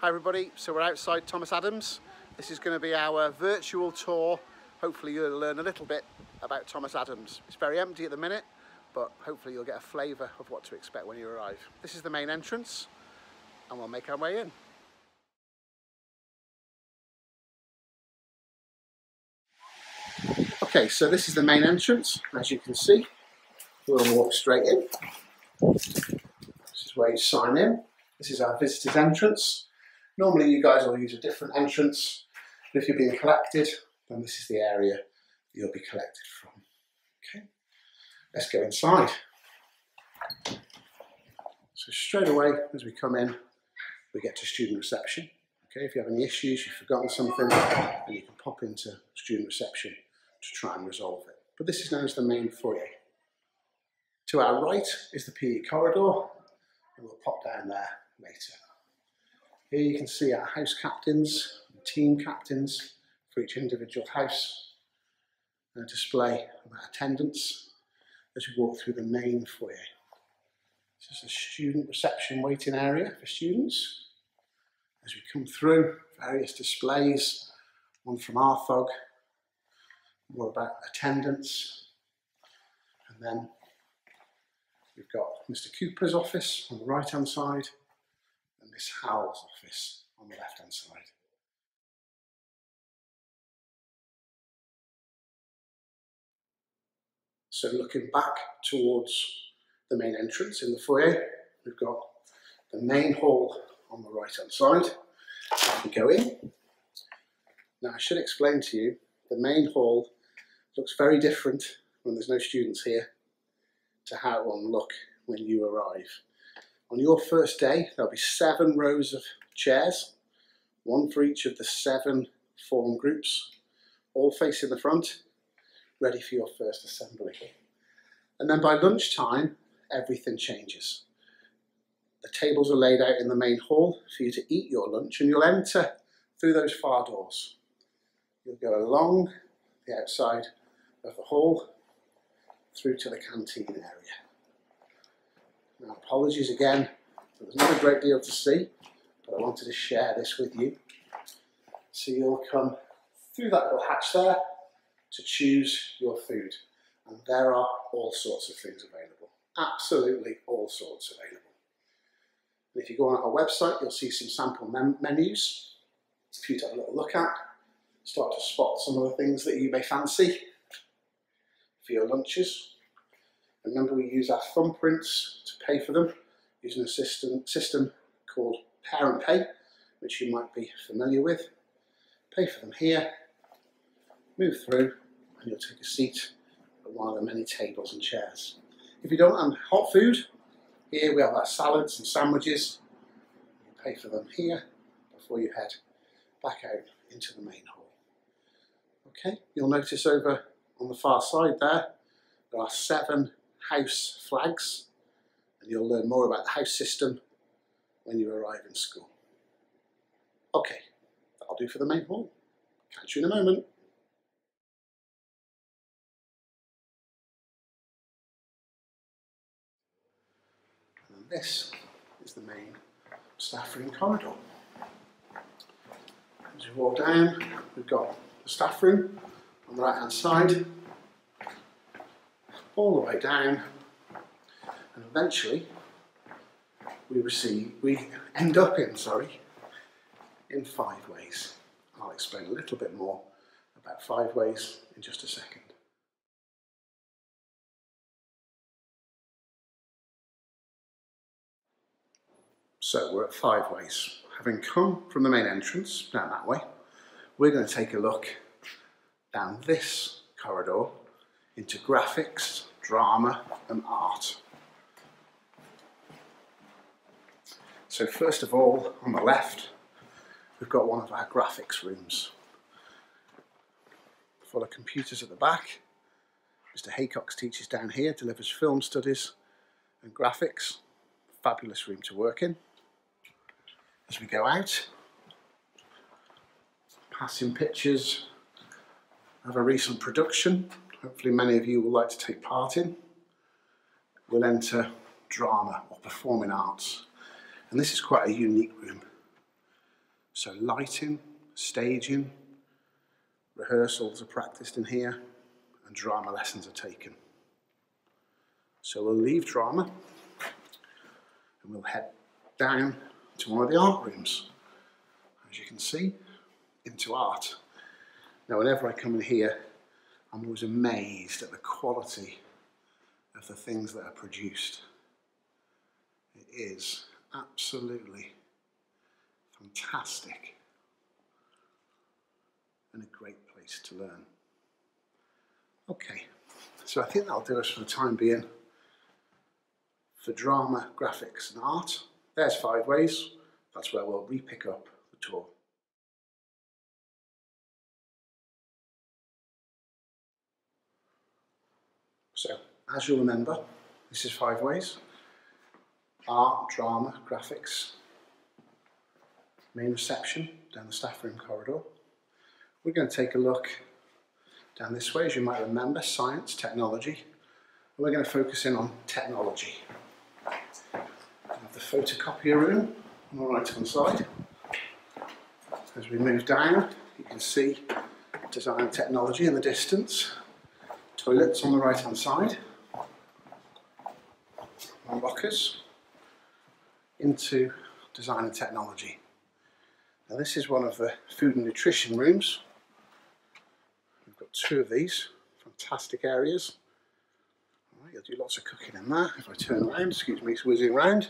Hi everybody, so we're outside Thomas Adams. This is going to be our virtual tour. Hopefully you'll learn a little bit about Thomas Adams. It's very empty at the minute, but hopefully you'll get a flavour of what to expect when you arrive. This is the main entrance and we'll make our way in. Okay, so this is the main entrance, as you can see. We'll walk straight in. This is where you sign in. This is our visitor's entrance. Normally you guys will use a different entrance, but if you're being collected, then this is the area you'll be collected from. Okay, let's go inside. So straight away, as we come in, we get to student reception. Okay, if you have any issues, you've forgotten something, then you can pop into student reception to try and resolve it. But this is known as the main foyer. To our right is the PE corridor, and we'll pop down there later. Here you can see our house captains, team captains for each individual house, and a display of our attendance as we walk through the main foyer. This is a student reception waiting area for students. As we come through, various displays, one from ARTHOG, more about attendance, and then we've got Mr Cooper's office on the right hand side, Miss Howell's office on the left hand side. So looking back towards the main entrance in the foyer, we've got the main hall on the right hand side. As we go in, now I should explain to you, the main hall looks very different when there's no students here to how it will look when you arrive. On your first day, there'll be seven rows of chairs, one for each of the seven form groups, all facing the front, ready for your first assembly. And then by lunchtime, everything changes. The tables are laid out in the main hall for you to eat your lunch and you'll enter through those far doors. You'll go along the outside of the hall through to the canteen area. Now, apologies again, there's not a great deal to see, but I wanted to share this with you. So you'll come through that little hatch there to choose your food. And there are all sorts of things available. Absolutely all sorts available. And if you go on our website, you'll see some sample menus for you to have a little look at. Start to spot some of the things that you may fancy for your lunches. Remember we use our thumbprints to pay for them using a system, system called Parent Pay, which you might be familiar with. Pay for them here, move through, and you'll take a seat at one of the many tables and chairs. If you don't have hot food, here we have our salads and sandwiches. You pay for them here before you head back out into the main hall. Okay, you'll notice over on the far side there, there are seven house flags and you'll learn more about the house system when you arrive in school. Okay, that'll do for the main hall. Catch you in a moment. And this is the main staff room corridor. As you walk down, we've got the staff room on the right hand side, all the way down and eventually we receive, we end up in, sorry, in five ways. I'll explain a little bit more about five ways in just a second. So we're at five ways. Having come from the main entrance, down that way, we're going to take a look down this corridor into graphics, drama and art. So first of all, on the left, we've got one of our graphics rooms. Full of computers at the back. Mr Haycox teaches down here, delivers film studies and graphics. Fabulous room to work in. As we go out, passing pictures of a recent production, hopefully many of you will like to take part in. We'll enter drama or performing arts and this is quite a unique room. So lighting, staging, rehearsals are practiced in here, and drama lessons are taken. So we'll leave drama and we'll head down to one of the art rooms. As you can see, into art. Now, whenever I come in here, I'm always amazed at the quality of the things that are produced. It is absolutely fantastic and a great place to learn. Okay, so I think that'll do us for the time being for drama, graphics and art. There's five ways. That's where we'll re-pick up the tour. As you'll remember, this is five ways. Art, drama, graphics, main reception down the staff room corridor. We're going to take a look down this way, as you might remember, science, technology. And we're going to focus in on technology. We have the photocopier room on the right hand side. As we move down, you can see design technology in the distance. Toilets on the right hand side. And lockers into design and technology. Now this is one of the food and nutrition rooms. We've got two of these, fantastic areas. Right, you'll do lots of cooking in there. If I turn around, excuse me, it's whizzing around.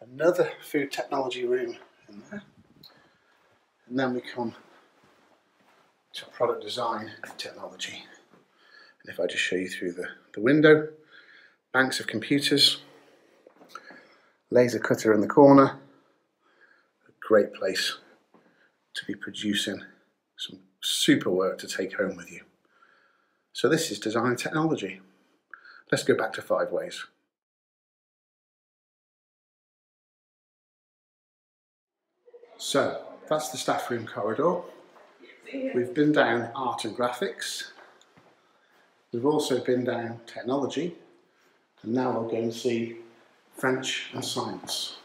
Another food technology room in there. And then we come to product design and technology. And if I just show you through the, the window, banks of computers, laser cutter in the corner, a great place to be producing some super work to take home with you. So this is design technology. Let's go back to five ways. So that's the staff room corridor. We've been down art and graphics. We've also been down technology. And now we'll go and see French and science.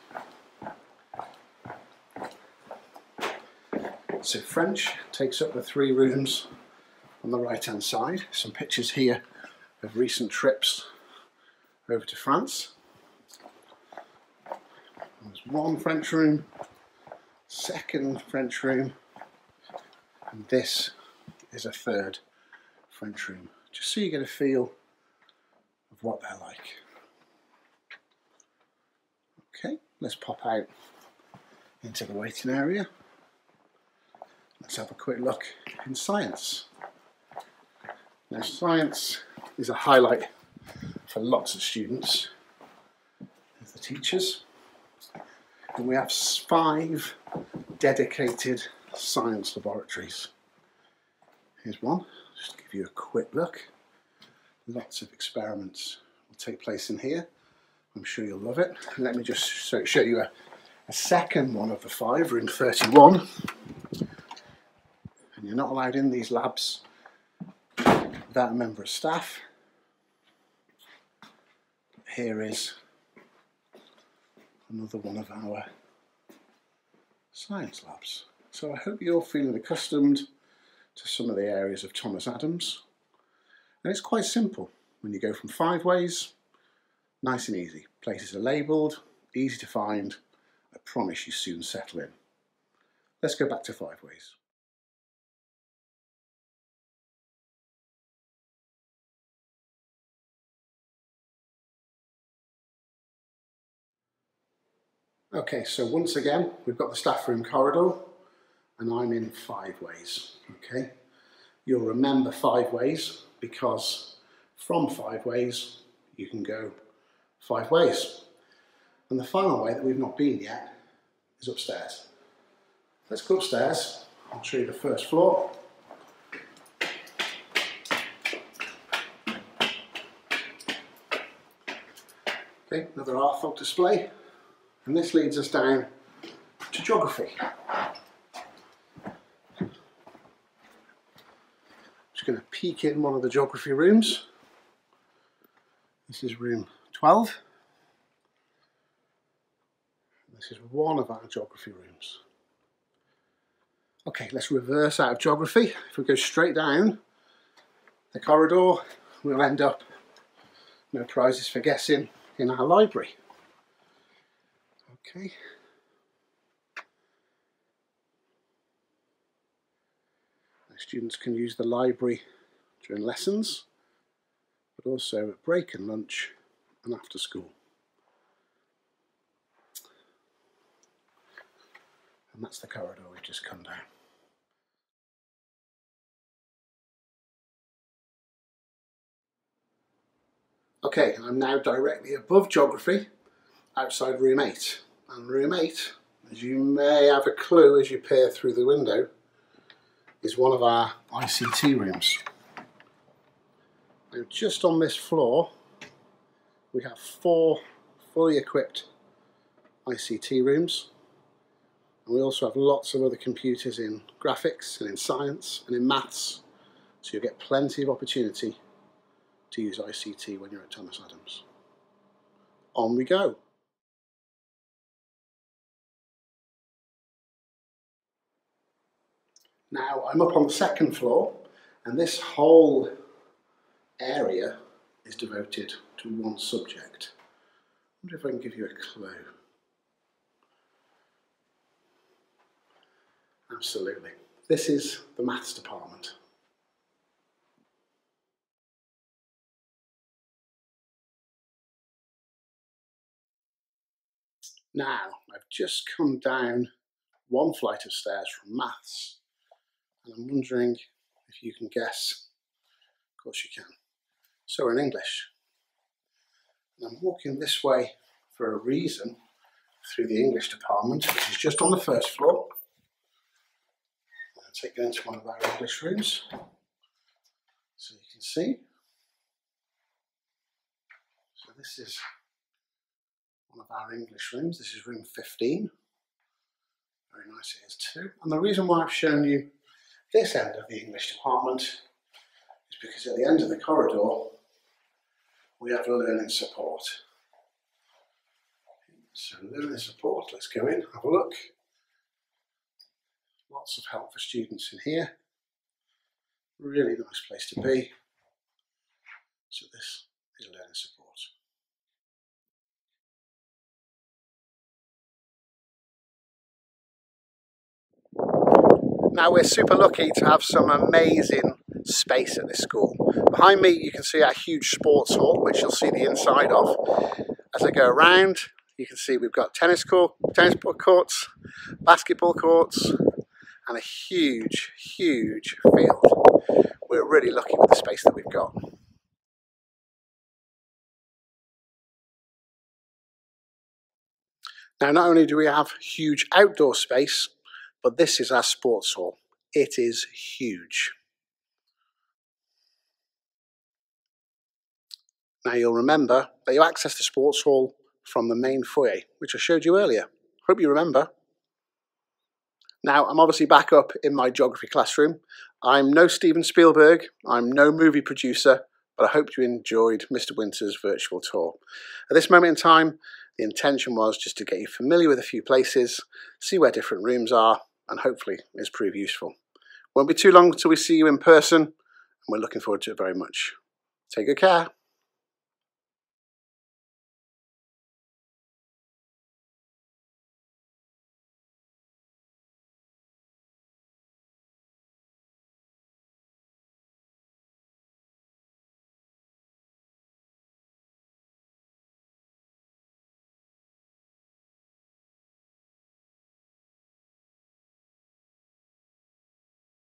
So French takes up the three rooms on the right hand side. Some pictures here of recent trips over to France. There's one French room, second French room, and this is a third French room, just so you get a feel of what they're like. Okay, let's pop out into the waiting area. Let's have a quick look in science. Now science is a highlight for lots of students, and the teachers. And we have five dedicated science laboratories. Here's one, just to give you a quick look. Lots of experiments will take place in here. I'm sure you'll love it. Let me just show you a, a second one of the five, room 31. And you're not allowed in these labs without a member of staff. Here is another one of our science labs. So I hope you're feeling accustomed to some of the areas of Thomas Adams. And it's quite simple. When you go from five ways Nice and easy. Places are labelled, easy to find. I promise you soon settle in. Let's go back to five ways. Okay, so once again, we've got the staff room corridor and I'm in five ways, okay? You'll remember five ways because from five ways, you can go five ways. And the final way that we've not been yet is upstairs. Let's go upstairs. I'll show you the first floor. Okay, another Arthog display. And this leads us down to geography. Just going to peek in one of the geography rooms. This is room 12. This is one of our geography rooms. Okay, let's reverse out of geography. If we go straight down the corridor, we'll end up, no prizes for guessing, in our library. Okay. Students can use the library during lessons, but also at break and lunch and after school. And that's the corridor we've just come down. Okay, I'm now directly above geography, outside room 8. And room 8, as you may have a clue as you peer through the window, is one of our ICT rooms. Now just on this floor we have four fully equipped ICT rooms and we also have lots of other computers in graphics and in science and in maths so you'll get plenty of opportunity to use ICT when you're at Thomas Adams. On we go. Now I'm up on the second floor and this whole area is devoted to one subject. I wonder if I can give you a clue. Absolutely. This is the maths department. Now, I've just come down one flight of stairs from maths and I'm wondering if you can guess. Of course you can. So in English. And I'm walking this way for a reason through the English department, which is just on the first floor. I'll take you into one of our English rooms so you can see. So this is one of our English rooms. This is room 15. Very nice it is too. And the reason why I've shown you this end of the English department is because at the end of the corridor we have learning support. So learning support, let's go in, have a look. Lots of help for students in here. Really nice place to be. So this is learning support. Now we're super lucky to have some amazing space at this school. Behind me you can see our huge sports hall which you'll see the inside of. As I go around you can see we've got tennis, court, tennis courts, basketball courts and a huge, huge field. We're really lucky with the space that we've got. Now not only do we have huge outdoor space but this is our sports hall. It is huge. Now you'll remember that you access the sports hall from the main foyer, which I showed you earlier. Hope you remember. Now, I'm obviously back up in my geography classroom. I'm no Steven Spielberg, I'm no movie producer, but I hope you enjoyed Mr. Winter's virtual tour. At this moment in time, the intention was just to get you familiar with a few places, see where different rooms are, and hopefully it's prove useful. Won't be too long until we see you in person, and we're looking forward to it very much. Take good care.